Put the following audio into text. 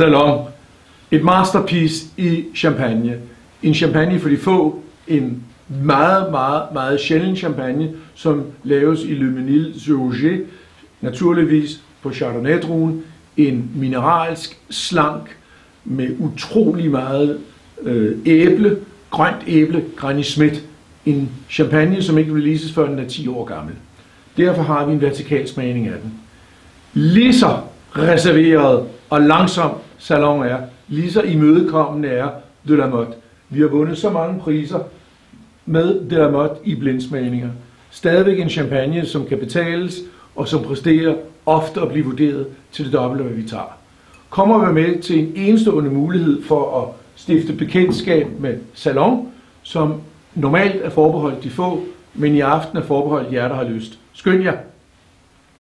Salon. Et masterpiece i champagne. En champagne for de få. En meget, meget, meget sjælden champagne, som laves i Le Menil Zurger, naturligvis på Chardonnay-druen. En mineralsk, slank, med utrolig meget øh, æble, grønt æble, Granny Smith. En champagne, som ikke releases før den er 10 år gammel. Derfor har vi en vertikal smagning af den. Lige så reserveret og langsom salon er, lige så imødekommende er de la Motte. Vi har vundet så mange priser med de la Motte i blindsmagninger. Stadigvæk en champagne, som kan betales, og som præsterer ofte at blive vurderet til det dobbelte, hvad vi tager. Kommer vi med til en enestående mulighed for at stifte bekendtskab med salon, som normalt er forbeholdt de få, men i aften er forbeholdt jer, der har lyst. Skynd jer!